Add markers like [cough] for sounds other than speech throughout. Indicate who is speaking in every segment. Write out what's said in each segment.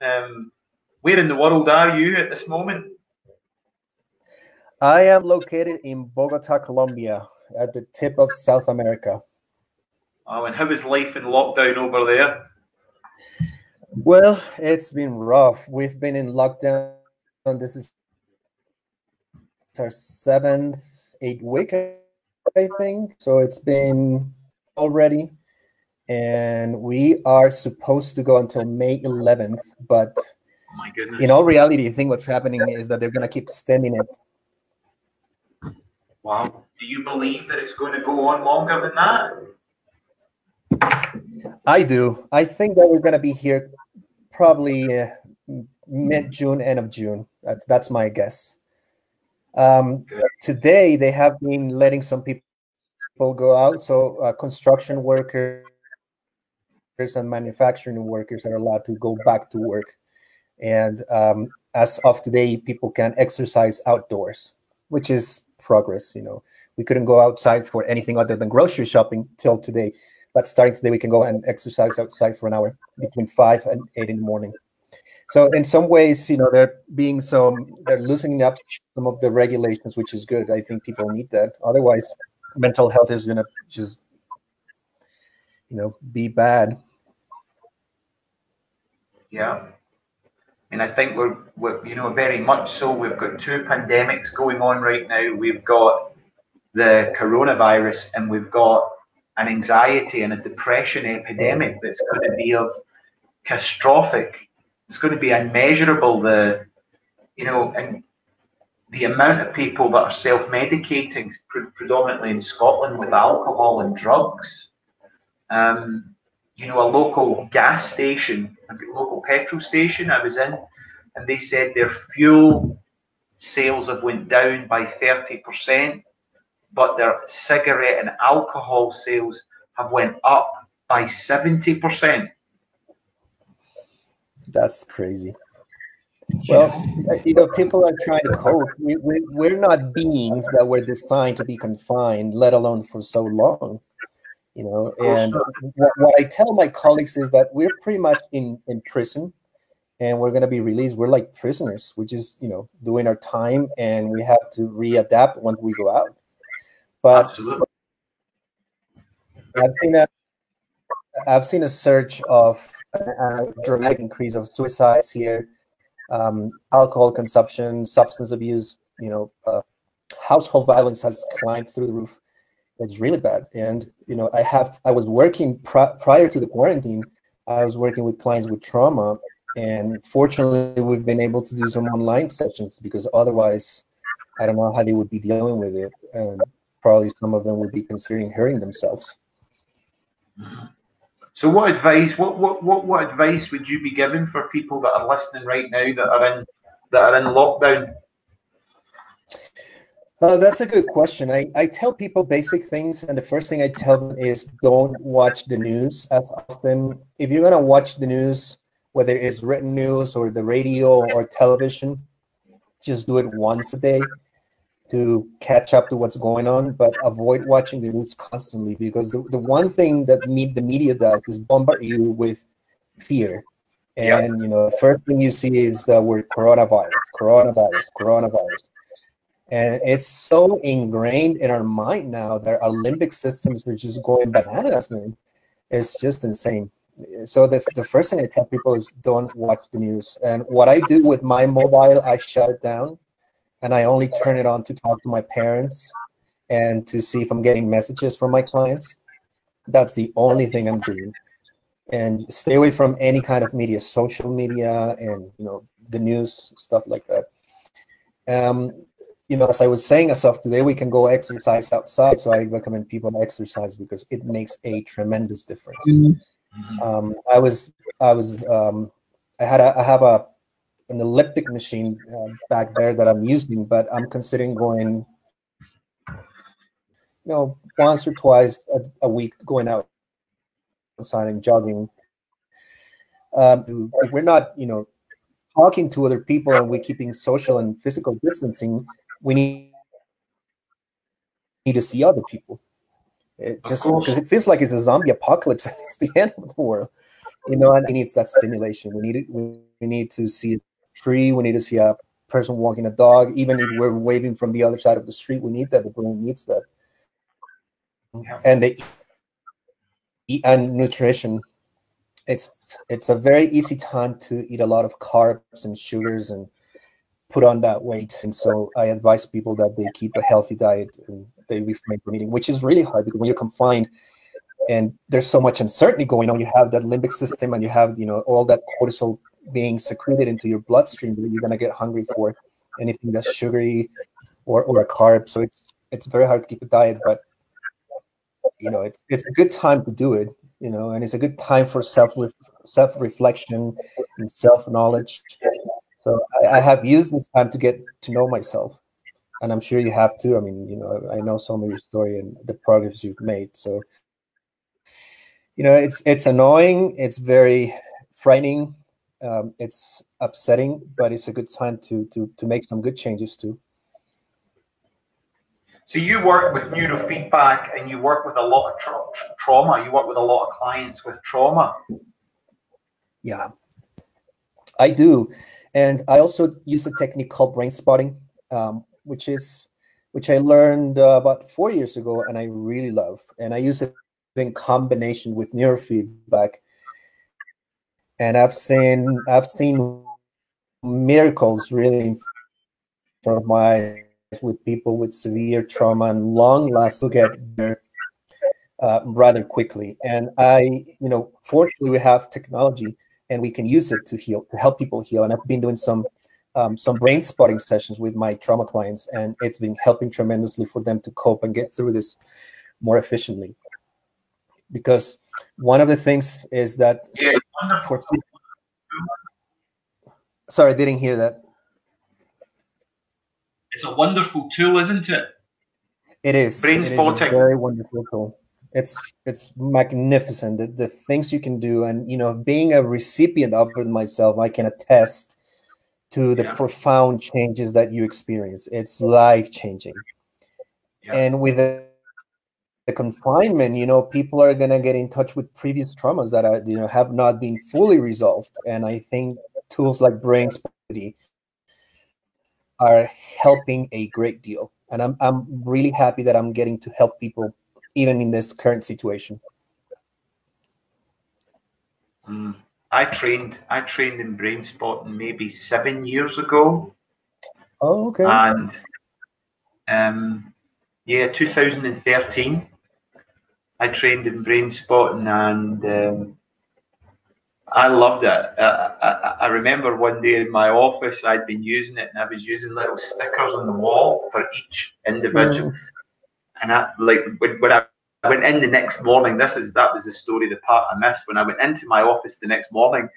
Speaker 1: Um, where in the world are you at this moment?
Speaker 2: I am located in Bogota, Colombia, at the tip of South America.
Speaker 1: Oh, and how is life in lockdown over there?
Speaker 2: Well, it's been rough. We've been in lockdown. This is our seventh, eight week, I think. So it's been already, and we are supposed to go until May 11th. But
Speaker 1: oh my goodness.
Speaker 2: in all reality, I think what's happening is that they're going to keep extending it
Speaker 1: Wow. Do you believe that it's going to go on longer than that?
Speaker 2: I do. I think that we're going to be here probably uh, mid June, end of June. That's that's my guess. Um, today they have been letting some people go out, so uh, construction workers and manufacturing workers are allowed to go back to work. And um, as of today, people can exercise outdoors, which is progress. You know, we couldn't go outside for anything other than grocery shopping till today, but starting today, we can go and exercise outside for an hour between five and eight in the morning. So in some ways, you know, they're being some they're loosening up some of the regulations, which is good. I think people need that. Otherwise, mental health is gonna just you know be bad.
Speaker 1: Yeah. And I think we're, we're, you know, very much so. We've got two pandemics going on right now. We've got the coronavirus and we've got an anxiety and a depression epidemic that's going to be of catastrophic. It's going to be unmeasurable. The, you know, and the amount of people that are self-medicating, predominantly in Scotland, with alcohol and drugs. Um, you know, a local gas station, a local petrol station I was in, and they said their fuel sales have went down by 30%, but their cigarette and alcohol sales have went up by 70%.
Speaker 2: That's crazy. Well, you know, people are trying to cope. We, we, we're not beings that were designed to be confined, let alone for so long you know and what, i tell my colleagues is that we're pretty much in in prison and we're going to be released. We're like prisoners. Which is you know doing our time and we have to readapt once we go out. But Absolutely. i've seen a i've seen a surge of a dramatic increase of suicides here um, alcohol consumption substance abuse you know uh, household violence has climbed through the roof it's really bad. And you know, I have I was working pr- prior to the quarantine. I was working with clients with trauma, and fortunately, we've been able to do some online sessions because otherwise, I don't know how they would be dealing with it, and probably some of them would be considering hurting themselves.
Speaker 1: So, what advice? What what what what advice would you be giving for people that are listening right now that are in that are in lockdown?
Speaker 2: Uh, that's a good question. I, I tell people basic things, and the first thing I tell them is don't watch the news as often. If you're going to watch the news, whether it's written news or the radio or television, just do it once a day to catch up to what's going on, but avoid watching the news constantly because the, the one thing that me, the media does is bombard you with fear. And, yeah. you know, the first thing you see is the word coronavirus, coronavirus, coronavirus and it's so ingrained in our mind now that our limbic systems are just going bananas, man. It's just insane. So the, the first thing I tell people is don't watch the news. And what I do with my mobile, I shut it down and I only turn it on to talk to my parents and to see if I'm getting messages from my clients. That's the only thing I'm doing. And stay away from any kind of media, social media and you know the news, stuff like that. Um, you know, as I was saying, as of today, we can go exercise outside. So I recommend people exercise because it makes a tremendous difference. Mm-hmm. Um, I was, I was, um, I had a, I have a, an elliptic machine uh, back there that I'm using, but I'm considering going, you know, once or twice a, a week going out outside and jogging. Um, we're not, you know, talking to other people and we're keeping social and physical distancing, we need, need to see other people. It just because it feels like it's a zombie apocalypse. [laughs] it's the end of the world, you know. And it needs that stimulation. We need it. We we need to see a tree, we need to see a person walking a dog, even if we're waving from the other side of the street, we need that. The brain needs that. And the and nutrition, it's it's a very easy time to eat a lot of carbs and sugars and put on that weight. And so I advise people that they keep a healthy diet and they refrain from eating, which is really hard because when you're confined and there's so much uncertainty going on, you have that limbic system and you have, you know, all that cortisol being secreted into your bloodstream that you're gonna get hungry for anything that's sugary or, or a carb. So it's it's very hard to keep a diet, but you know, it's it's a good time to do it, you know, and it's a good time for self self reflection and self knowledge. So I, I, have used this time to get to know myself, and I'm sure you have too. I mean, you know, I know some of your story and the progress you've made. So, you know, it's it's annoying. It's very frightening. Um, it's upsetting, but it's a good time to to to make some good changes too.
Speaker 1: So you work with neurofeedback and you work with a lot of tra- trauma. You work with a lot of clients with trauma.
Speaker 2: Yeah, I do, and I also use a technique called brain spotting, um, which is which I learned uh, about four years ago, and I really love. And I use it in combination with neurofeedback, and I've seen I've seen miracles really of my with people with severe trauma and long last to get better uh, rather quickly. And I, you know, fortunately we have technology and we can use it to heal, to help people heal. And I've been doing some um, some brain spotting sessions with my trauma clients, and it's been helping tremendously for them to cope and get through this more efficiently. Because one of the things is that
Speaker 1: yeah, for
Speaker 2: sorry, I didn't hear that.
Speaker 1: It's a wonderful tool, isn't it?
Speaker 2: It is. Brain it spotting. Is very wonderful tool. It's it's magnificent. The, the things you can do, and you know, being a recipient of it myself, I can attest to the yeah. profound changes that you experience. It's life changing. Yeah. And with the, the confinement, you know, people are gonna get in touch with previous traumas that are, you know, have not been fully resolved. And I think tools like brain are helping a great deal. And I'm, I'm really happy that I'm getting to help people even in this current situation.
Speaker 1: Mm. I trained I trained in brain spotting maybe seven years ago.
Speaker 2: Oh, okay.
Speaker 1: And um, yeah, 2013, I trained in brain spotting and um, I loved it. I, I, I, remember one day in my office, I'd been using it, and I was using little stickers on the wall for each individual. Mm. And I like when, when I went in the next morning. This is that was the story, the part I missed. When I went into my office the next morning,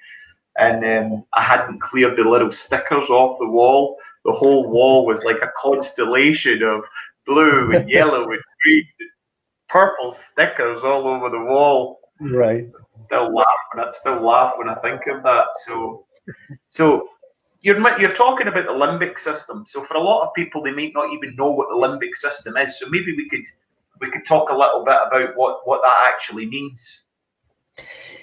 Speaker 1: and um, I hadn't cleared the little stickers off the wall. The whole wall was like a constellation of blue and [laughs] yellow and green, and purple stickers all over the wall.
Speaker 2: Right
Speaker 1: still laugh when I still laugh when I think of that. So, so you're you're talking about the limbic system. So for a lot of people, they might not even know what the limbic system is. So maybe we could we could talk a little bit about what what that actually means.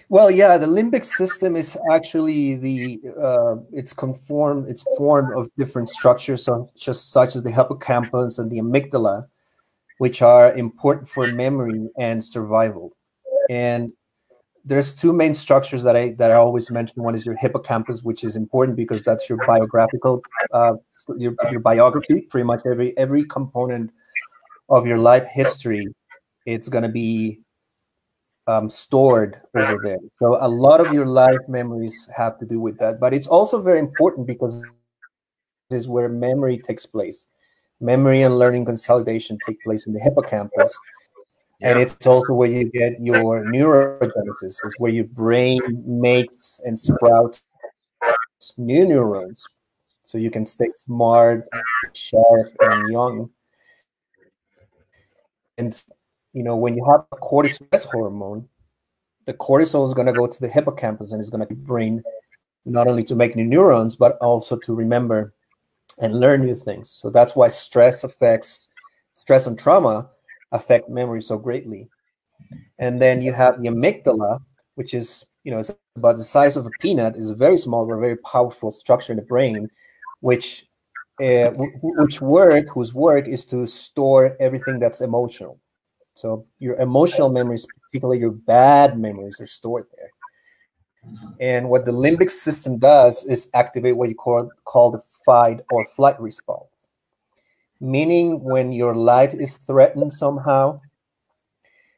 Speaker 2: Well, yeah, the limbic system is actually the uh, it's conform it's formed of different structures, so just such as the hippocampus and the amygdala, which are important for memory and survival. And there's two main structures that I that I always mention. One is your hippocampus, which is important because that's your biographical, uh, your, your biography. Pretty much every every component of your life history, it's going to be um, stored over there. So a lot of your life memories have to do with that. But it's also very important because this is where memory takes place. Memory and learning consolidation take place in the hippocampus and it's also where you get your neurogenesis. Is where your brain makes and sprouts new neurons so you can stay smart sharp and young. And you know when you have a cortisol hormone the cortisol is going to go to the hippocampus and it's going to brain not only to make new neurons but also to remember and learn new things. So that's why stress affects stress and trauma affect memory so greatly. And then you have the amygdala, which is, you know, it's about the size of a peanut is a very small but very powerful structure in the brain, which uh, which work whose work is to store everything that's emotional. So your emotional memories, particularly your bad memories, are stored there. And what the limbic system does is activate what you call call the fight or flight response. Meaning, when your life is threatened somehow,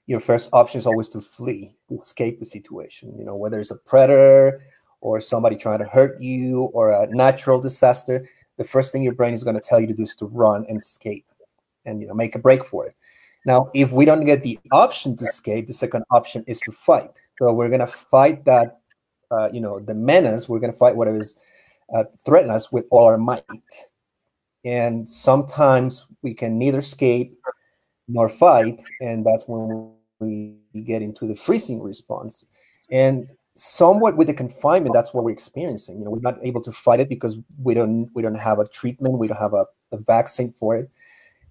Speaker 2: your first option is always to flee, to escape the situation. You know, whether it's a predator or somebody trying to hurt you or a natural disaster, the first thing your brain is going to tell you to do is to run and escape and you know make a break for it. Now, if we don't get the option to escape, the second option is to fight. So we're going to fight that, uh, you know, the menace. We're going to fight whatever is uh, threaten us with all our might. And sometimes we can neither escape nor fight, and that's when we get into the freezing response. And somewhat with the confinement, that's what we're experiencing. You know, we're not able to fight it because we don't we don't have a treatment, we don't have a, a vaccine for it.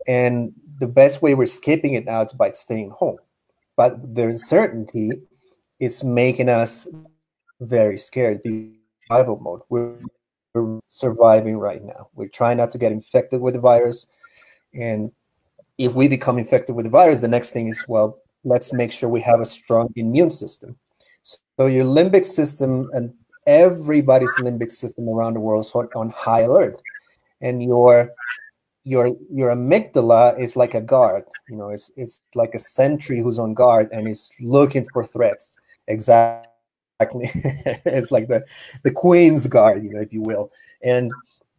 Speaker 2: And the best way we're escaping it now is by staying home. But the uncertainty is making us very scared. Survival mode. We're, we're surviving right now. We're trying not to get infected with the virus. And if we become infected with the virus, the next thing is, well, let's make sure we have a strong immune system. So your limbic system and everybody's limbic system around the world is on high alert. And your your your amygdala is like a guard. You know, it's it's like a sentry who's on guard and is looking for threats. Exactly. [laughs] it's like the the queen's guard, you know, if you will. And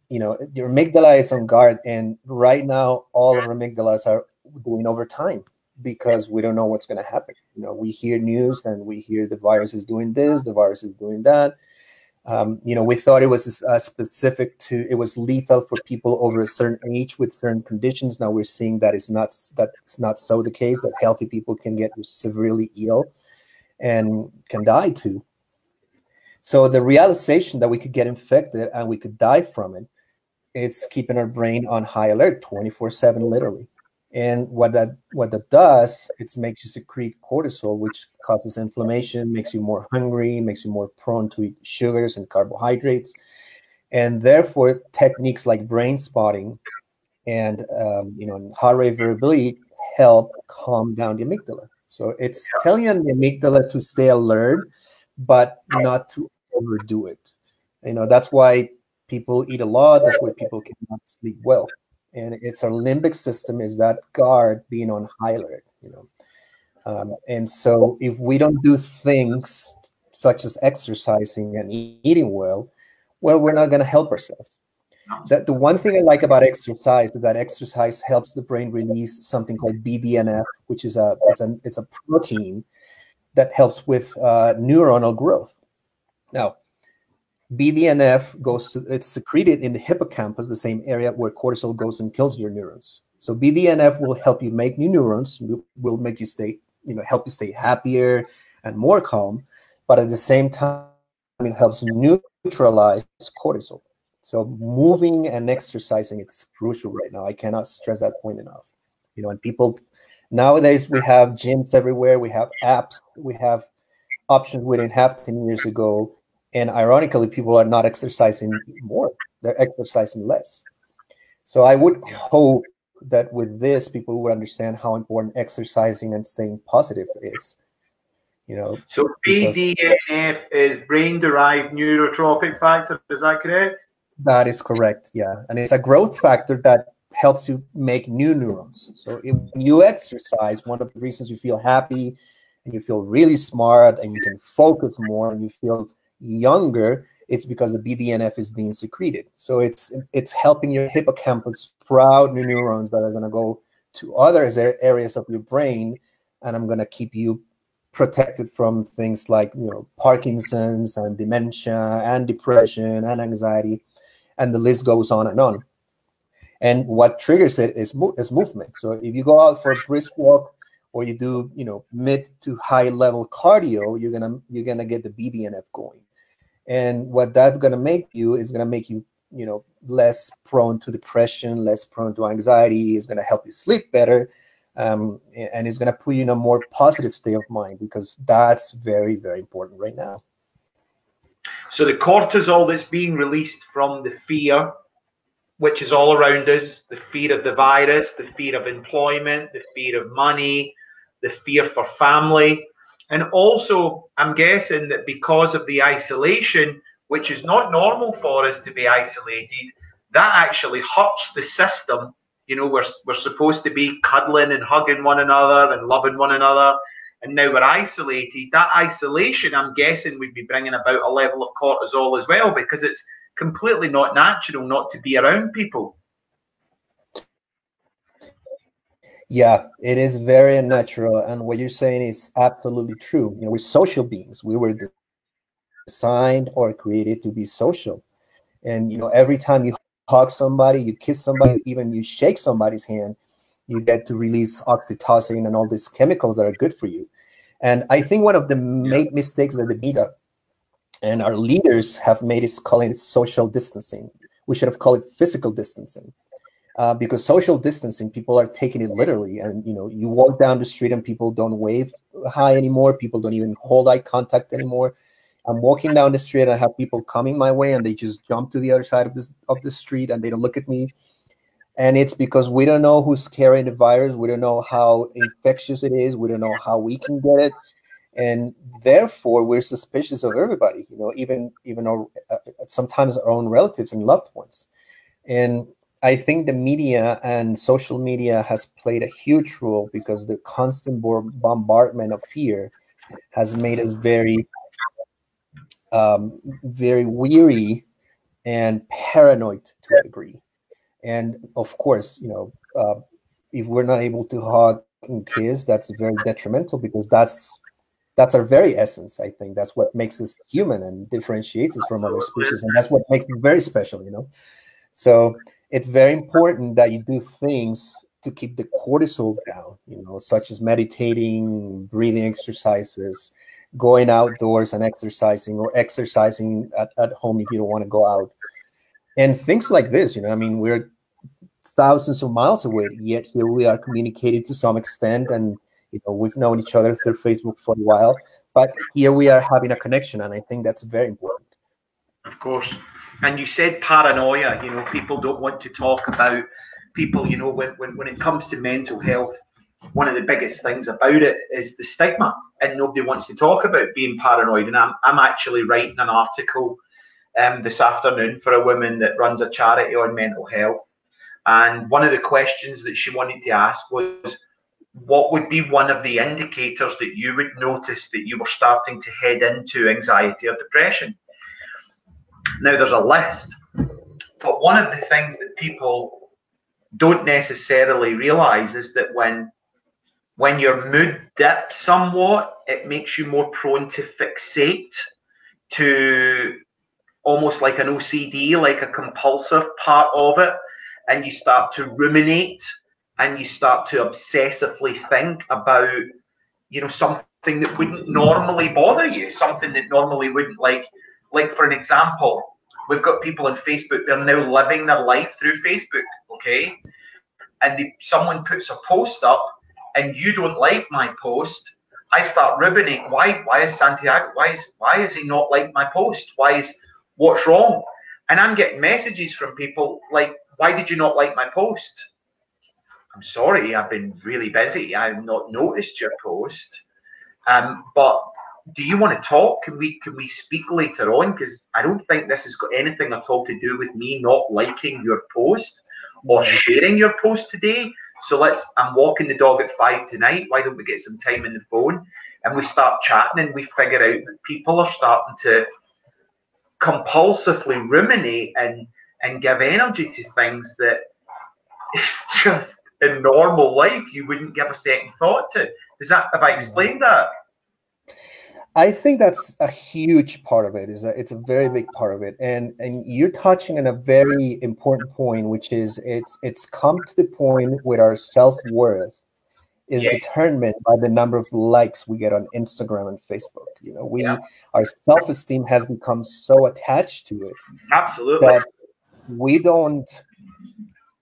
Speaker 2: you know, your amygdala is on guard, and right now all of our amygdalas are doing overtime because we don't know what's going to happen. You know, we hear news and we hear the virus is doing this, the virus is doing that. Um, you know, we thought it was uh, specific to it was lethal for people over a certain age with certain conditions. Now we're seeing that is not that is not so the case. That healthy people can get severely ill and can die too. So the realization that we could get infected and we could die from it, it's keeping our brain on high alert 24 7 literally. And what that what that does, it makes you secrete cortisol, which causes inflammation, makes you more hungry, makes you more prone to eat sugars and carbohydrates. And therefore, techniques like brain spotting and um, you know heart rate variability help calm down the amygdala. So it's telling the amygdala to stay alert, but not to overdo it. You know that's why people eat a lot. That's why people cannot sleep well and it's our limbic system is that guard being on high alert you know um, and so if we don't do things such as exercising and eating well well we're not going to help ourselves that the one thing i like about exercise is that exercise helps the brain release something called bdnf which is a it's a, it's a protein that helps with uh, neuronal growth now BDNF goes to it's secreted in the hippocampus, the same area where cortisol goes and kills your neurons. So BDNF will help you make new neurons, will make you stay, you know, help you stay happier and more calm, but at the same time, it helps neutralize cortisol. So moving and exercising, it's crucial right now. I cannot stress that point enough. You know, and people nowadays we have gyms everywhere, we have apps, we have options we didn't have 10 years ago and ironically people are not exercising more they're exercising less so i would hope that with this people would understand how important exercising and staying positive is you know
Speaker 1: so bdnf is brain derived neurotrophic factor is that correct
Speaker 2: that is correct yeah. And it's a growth factor that helps you make new neurons. So if you exercise one of the reasons you feel happy and you feel really smart and you can focus more and you feel younger, it's because the BDNF is being secreted. So it's it's helping your hippocampus sprout new neurons that are going to go to other areas of your brain, and I'm going to keep you protected from things like you know Parkinson's and dementia and depression and anxiety, and the list goes on and on. And what triggers it is, mo- is movement. So if you go out for a brisk walk or you do you know mid to high level cardio, you're gonna you're gonna get the BDNF going and what that's to make you is to make you you know less prone to depression less prone to anxiety is going to help you sleep better um, and it's to put you in a more positive state of mind because that's very very important right now
Speaker 1: So the cortisol that's being released from the fear, which is all around us, the fear of the virus, the fear of employment, the fear of money, the fear for family. And also, I'm guessing that because of the isolation, which is not normal for us to be isolated, that actually hurts the system. You know, we're, we're supposed to be cuddling and hugging one another and loving one another. And now we're isolated. That isolation, I'm guessing, would be bringing about a level of cortisol as well because it's completely not natural not to be around people.
Speaker 2: Yeah, it is very unnatural. And what you're saying is absolutely true. You know, we're social beings. We were designed or created to be social. And, you know, every time you hug somebody, you kiss somebody, even you shake somebody's hand, you get to release oxytocin and all these chemicals that are good for you. And I think one of the yeah. mistakes that the media and our leaders have made is calling it social distancing. We should have called it physical distancing uh, because social distancing, people are taking it literally. And you know, you walk down the street and people don't wave hi anymore. People don't even hold eye contact anymore. I'm walking down the street and I have people coming my way and they just jump to the other side of this of the street and they don't look at me. And it's because we don't know who's carrying the virus. We don't know how infectious it is. We don't know how we can get it. And therefore, we're suspicious of everybody. You know, even even our, uh, sometimes our own relatives and loved ones. And I think the media and social media has played a huge role because the constant bombardment of fear has made us very, um, very weary and paranoid to a degree. And of course, you know, uh, if we're not able to hug and kiss, that's very detrimental because that's that's our very essence. I think that's what makes us human and differentiates us from other species, and that's what makes it very special. You know, so it's very important that you do things to keep the cortisol down, you know, such as meditating, breathing exercises, going outdoors and exercising, or exercising at, at home if you don't want to go out. And things like this, you know, I mean, we're thousands of miles away, yet here we are communicating to some extent, and you know, we've known each other through Facebook for a while, but here we are having a connection, and I think that's very important.
Speaker 1: Of course. And you said paranoia, you know, people don't want to talk about people, you know, when, when, when it comes to mental health, one of the biggest things about it is the stigma, and nobody wants to talk about being paranoid. And I'm, I'm actually writing an article um, this afternoon for a woman that runs a charity on mental health. And one of the questions that she wanted to ask was, what would be one of the indicators that you would notice that you were starting to head into anxiety or depression? Now, there's a list, but one of the things that people don't necessarily realize is that when when your mood dips somewhat, it makes you more prone to fixate, to almost like an OCD, like a compulsive part of it, and you start to ruminate and you start to obsessively think about, you know, something that wouldn't normally bother you, something that normally wouldn't like like for an example, we've got people on Facebook, they're now living their life through Facebook, okay? And they, someone puts a post up and you don't like my post, I start ruminating. Why why is Santiago why is why is he not like my post? Why is what's wrong? And I'm getting messages from people like, why did you not like my post? I'm sorry, I've been really busy. I've not noticed your post. Um, but do you want to talk? Can we can we speak later on? Because I don't think this has got anything at all to do with me not liking your post or sharing your post today. So let's. I'm walking the dog at five tonight. Why don't we get some time in the phone and we start chatting and we figure out that people are starting to compulsively ruminate and and give energy to things that [laughs] it's just in normal life you wouldn't give a second thought to. Is that have I mm-hmm. explained that?
Speaker 2: I think that's a huge part of it. Is it's a very big part of it, and and you're touching on a very important point, which is it's it's come to the point where our self worth is yeah. determined by the number of likes we get on Instagram and Facebook. You know, we yeah. our self esteem has become so attached to it,
Speaker 1: absolutely,
Speaker 2: that we don't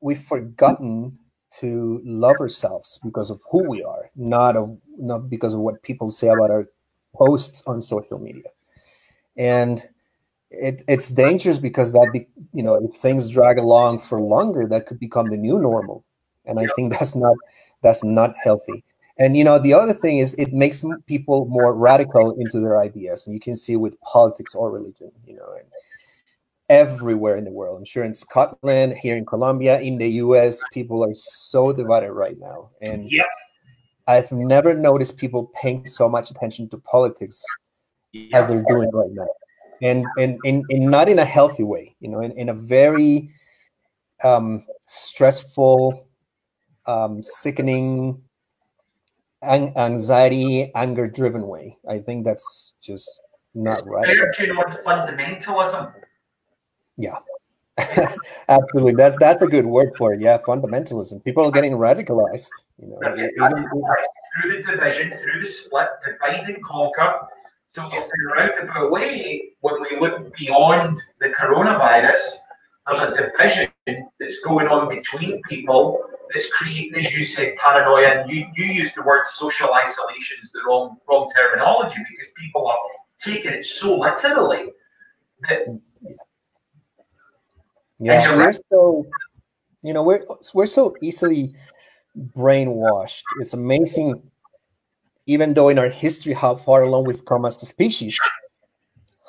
Speaker 2: we've forgotten to love ourselves because of who we are, not of not because of what people say about our posts on social media. And it, it's dangerous because that be, you know if things drag along for longer that could become the new normal. And i think [laughs] that's not that's not healthy. And you know the other thing is it makes people more radical into their ideas. And you can see with politics or religion you know and everywhere in the world. I'm sure in scotland here in colombia in the us people are so divided right now. And
Speaker 1: yeah.
Speaker 2: i've never noticed people paying so much attention to politics as they're doing right now. And and, and, and not in a healthy way you know in, in a very um, stressful um, sickening an- anxiety anger driven way. I think that's just not right.
Speaker 1: Fundamentalism
Speaker 2: yeah. [laughs] Absolutely. That's that's a good word for it. Yeah fundamentalism. People are getting radicalized you know.
Speaker 1: Through the division through the split divide and conquer. So if in a roundabout way, when we look beyond the coronavirus, there's a division that's going on between people that's creating, as you said, paranoia. And you, you used the word social isolation is the wrong wrong terminology because people are taking it so literally that
Speaker 2: yeah, we're so you know we're we're so easily brainwashed. It's amazing even though in our history how far along we've come as a species,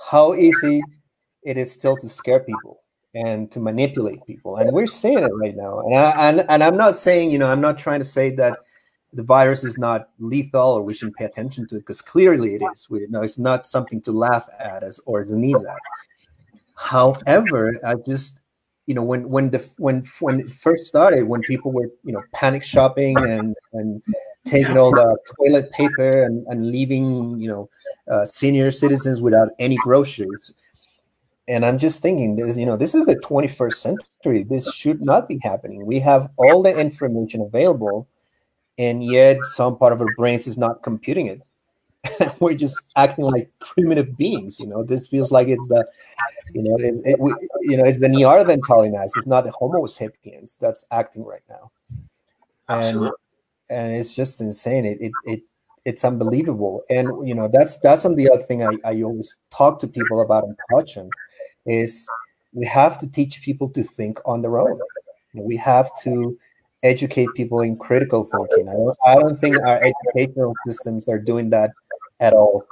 Speaker 2: how easy it is still to scare people and to manipulate people. And we're seeing it right now. And, I, and, and I'm not saying, you know, I'm not trying to say that the virus is not lethal or we shouldn't pay attention to it because clearly it is. We, know it's not something to laugh at as, or sneeze at. However, I just you know when when the when when it first started when people were you know panic shopping and and taking all the toilet paper and, and leaving you know uh, senior citizens without any groceries. And i'm just thinking this you know this is the 21st century. This should not be happening. We have all the information available and yet some part of our brains is not computing it [laughs] we're just acting like primitive beings you know this feels like it's the you know it, it we, you know it's the neanderthal telling us it's not the homo sapiens that's acting right now and Absolutely and it's just insane. It, it, it it's unbelievable. And you know, that's that's on the other thing I, I always talk to people about in coaching is we have to teach people to think on their own. We have to educate people in critical thinking. I don't, I don't think our educational systems are doing that at all.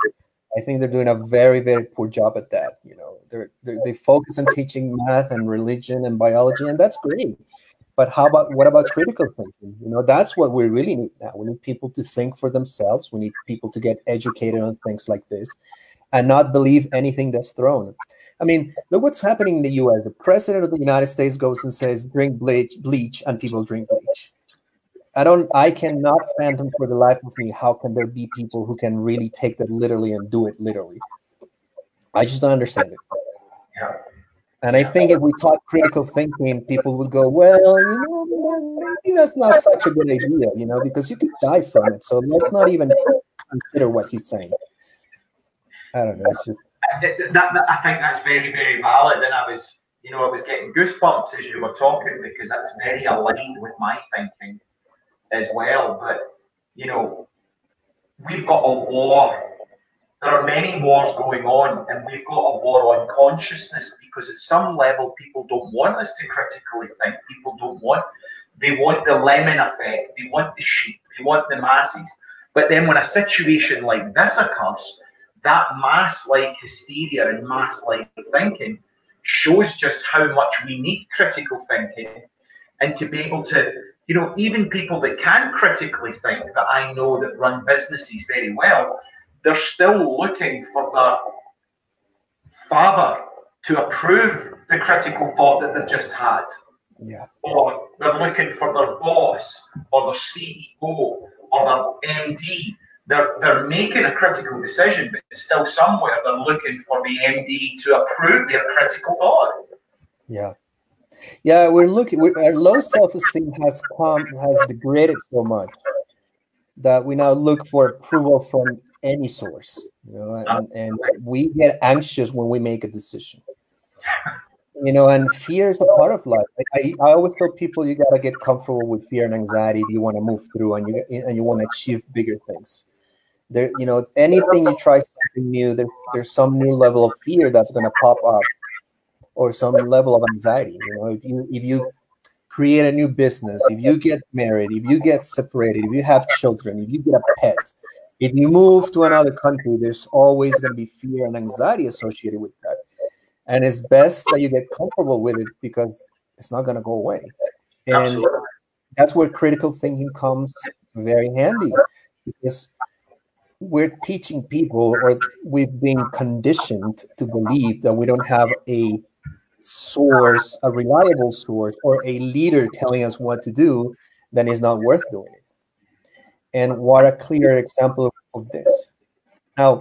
Speaker 2: I think they're doing a very, very poor job at that. You know, they're, they're, they focus on teaching math and religion and biology, and that's great. But how about what about critical thinking? You know, that's what we really need now. We need people to think for themselves. We need people to get educated on things like this and not believe anything that's thrown. I mean, look what's happening in the US. The president of the United States goes and says, drink bleach, bleach, and people drink bleach. I don't, I cannot fathom for the life of me how can there be people who can really take that literally and do it literally. I just don't understand it. Yeah. And I think if we taught critical thinking, people would go, well, you know, maybe that's not such a good idea, you know, because you could die from it. So let's not even consider what he's saying. I don't know. It's just.
Speaker 1: That, that, I think that's very, very valid. And I was, you know, I was getting goosebumps as you were talking because that's very aligned with my thinking as well. But, you know, we've got a war there are many wars going on, and we've got a war on consciousness because at some level people don't want us to critically think. People don't want, they want the lemon effect, they want the sheep, they want the masses. But then when a situation like this occurs, that mass like hysteria and mass like thinking shows just how much we need critical thinking and to be able to you know even people that can critically think that i know that run businesses very well they're still looking for the father to approve the critical thought that they've just had.
Speaker 2: Yeah.
Speaker 1: Or they're looking for their boss or their CEO or their MD. They're, they're making a critical decision, but still somewhere they're looking for the MD to approve their critical thought.
Speaker 2: Yeah. Yeah, we're looking. We're, our low self-esteem has come has degraded so much that we now look for approval from any source, you know, and, ah. and we get anxious when we make a decision. You know, and fear is a part of life. I, I always tell people you gotta get comfortable with fear and anxiety if you want to move through and you and you want to achieve bigger things. there you know anything you try something new there, there's some new level of fear that's going to pop up or some level of anxiety you know if you if you create a new business if you get married if you get separated if you have children if you get a pet if you move to another country there's always going to be fear and anxiety associated with that and it's best that you get comfortable with it because it's not going to go away and Absolutely. that's where critical thinking comes very handy because we're teaching people or we've been conditioned to believe that we don't have a source, a reliable source, or a leader telling us what to do, then it's not worth doing it. And what a clear example of this. Now,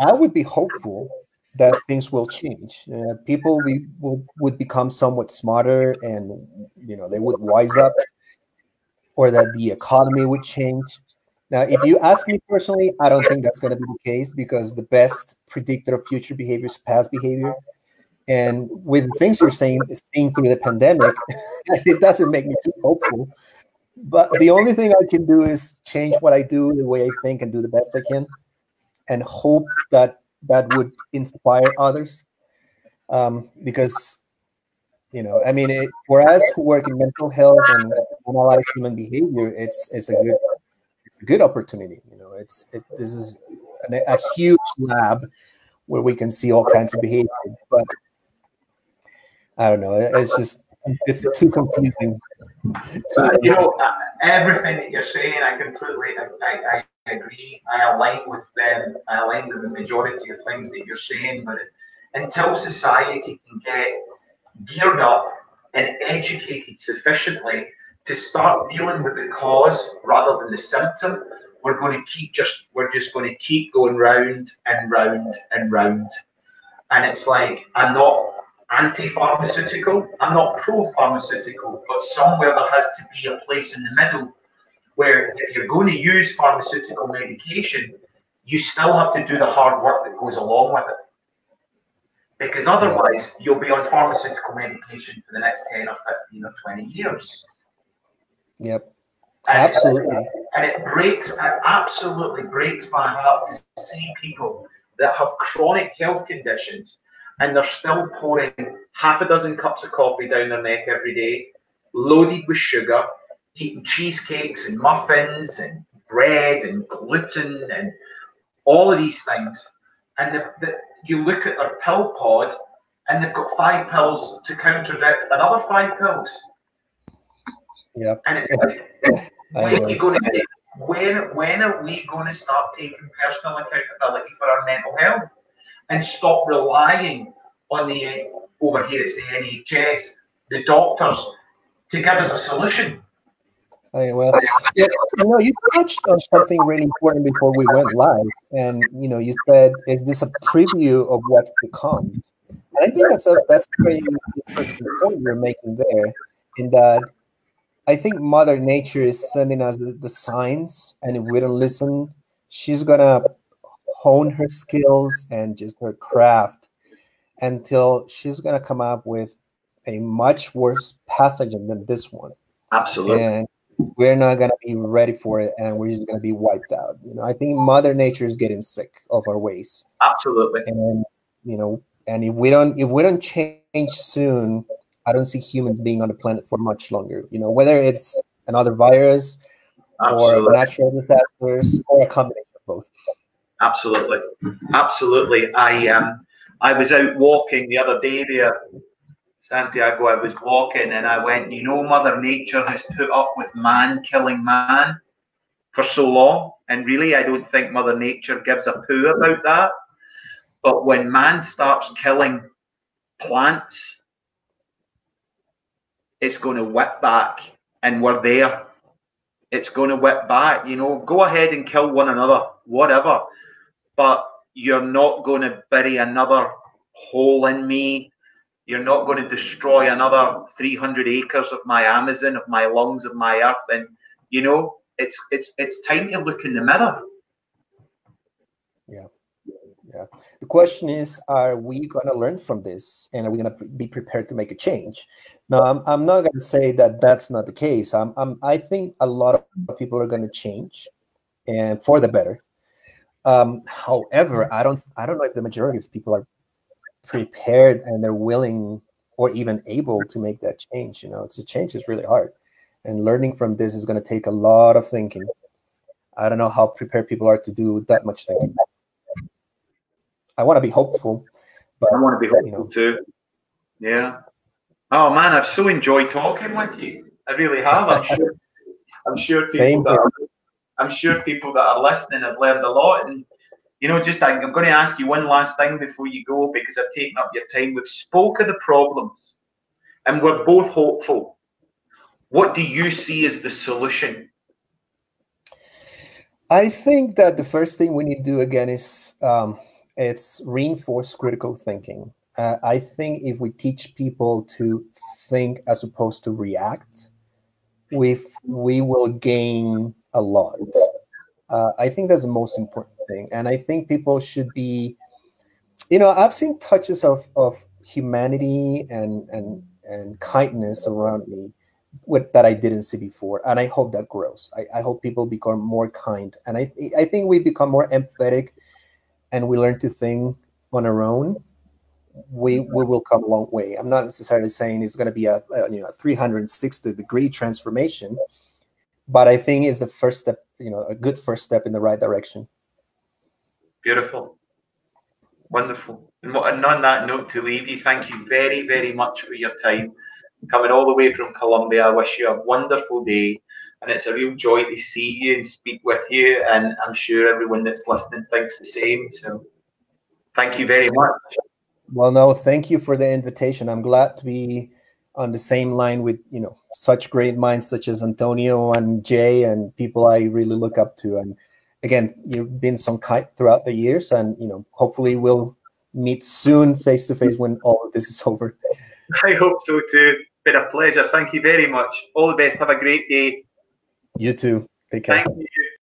Speaker 2: I would be hopeful that things will change. Uh, people we will, would become somewhat smarter, and you know they would wise up, or that the economy would change. Now, if you ask me personally, I don't think that's going to be the case because the best predictor of future behavior is past behavior. And with the things you're saying, seeing through the pandemic, [laughs] it doesn't make me too hopeful. But the only thing I can do is change what I do, the way I think, and do the best I can, and hope that that would inspire others. Um, because, you know, I mean, it, for us who work in mental health and analyze human behavior, it's it's a good it's a good opportunity. You know, it's it, this is an, a huge lab where we can see all kinds of behavior, but I don't know. It's just it's too confusing.
Speaker 1: Uh, you know, uh, everything that you're saying, I completely, I, I, agree. I align with them. I align with the majority of things that you're saying. But until society can get geared up and educated sufficiently to start dealing with the cause rather than the symptom, we're going to keep just we're just going to keep going round and round and round. And it's like I'm not anti-pharmaceutical, I'm not pro-pharmaceutical, but somewhere there has to be a place in the middle where if you're going to use pharmaceutical medication, you still have to do the hard work that goes along with it. Because otherwise, you'll be on pharmaceutical medication for the next 10 or 15 or 20 years.
Speaker 2: Yep. Absolutely.
Speaker 1: And, and it breaks, it absolutely breaks my heart to see people that have chronic health conditions and they're still pouring half a dozen cups of coffee down their neck every day, loaded with sugar, eating cheesecakes and muffins and bread and gluten and all of these things. And the, the, you look at their pill pod and they've got five pills to contradict another five pills.
Speaker 2: Yeah.
Speaker 1: And it's like, when are you going to when when are we going to start taking personal accountability for our mental health and stop relying on the over here it's the NHS, the doctors to give us a solution?
Speaker 2: Okay, well, yeah, you know, you touched on something really important before we went live, and you know, you said, "Is this a preview of what's to come?" And I think that's a that's a very interesting point you're making there, in that I think Mother Nature is sending us the, the signs, and if we don't listen, she's gonna hone her skills and just her craft until she's gonna come up with a much worse pathogen than this one.
Speaker 1: Absolutely.
Speaker 2: And we're not gonna be ready for it, and we're just gonna be wiped out. You know, I think Mother Nature is getting sick of our ways.
Speaker 1: Absolutely.
Speaker 2: And you know, and if we don't if we don't change soon, I don't see humans being on the planet for much longer. You know, whether it's another virus Absolutely. or natural disasters or a combination of both.
Speaker 1: Absolutely, absolutely. I um, I was out walking the other day there, Santiago. I was walking and I went. You know, Mother Nature has put up with man killing man for so long, and really, I don't think Mother Nature gives a poo about that. But when man starts killing plants it's going to whip back, and we're there. It's going to whip back. You know, go ahead and kill one another, whatever. But you're not going to bury another hole in me. You're not going to destroy another 300 acres of my Amazon, of my lungs, of my earth. And you know, it's it's it's time to look in the mirror.
Speaker 2: Yeah. Yeah. The question is, are we going to learn from this, and are we going to be prepared to make a change? Now, I'm, I'm not going to say that that's not the case. I'm, I'm I think a lot of people are going to change, and for the better. Um, however, I don't I don't know if the majority of people are prepared and they're willing or even able to make that change. You know, it's a change is really hard, and learning from this is going to take a lot of thinking. I don't know how prepared people are to do that much thinking. I want to be hopeful, but
Speaker 1: I want to be hopeful you know, too. Yeah. Oh man, I've so enjoyed talking with you. I really have. I'm sure. I'm sure people that are, I'm sure people that are listening have learned a lot. And you know, just I'm going to ask you one last thing before you go because I've taken up your time. We've spoke of the problems, and we're both hopeful. What do you see as the solution?
Speaker 2: I think that the first thing we need to do again is um, it's reinforce critical thinking. Uh, I think if we teach people to think as opposed to react, we we will gain a lot. Uh, I think that's the most important thing, and I think people should be, you know, I've seen touches of of humanity and and and kindness around me with, that I didn't see before, and I hope that grows. I, I hope people become more kind, and I I think we become more empathetic, and we learn to think on our own we we will come a long way. I'm not necessarily saying it's going to be a, a you know a 360 degree transformation, but I think is the first step. You know, a good first step in the right direction.
Speaker 1: Beautiful, wonderful. And on that note, to leave you, thank you very very much for your time coming all the way from Colombia. I wish you a wonderful day. And it's a real joy to see you and speak with you. And I'm sure everyone that's listening thinks the same. So thank you very much.
Speaker 2: Well, no, thank you for the invitation. I'm glad to be on the same line with you know such great minds such as Antonio and Jay and people I really look up to. And again, you've been some kind throughout the years, and you know hopefully we'll meet soon face to face when all of this is [laughs] over.
Speaker 1: I hope so too. Been a pleasure. Thank you very much. All the best. Have a great day.
Speaker 2: You too. Take care. Thank you.